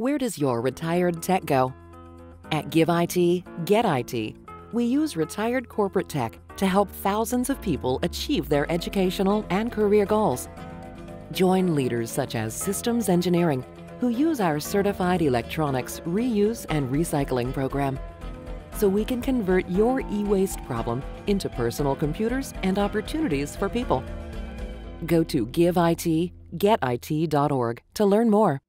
Where does your retired tech go? At Give IT, Get IT, we use retired corporate tech to help thousands of people achieve their educational and career goals. Join leaders such as Systems Engineering, who use our certified electronics reuse and recycling program so we can convert your e waste problem into personal computers and opportunities for people. Go to giveitgetit.org to learn more.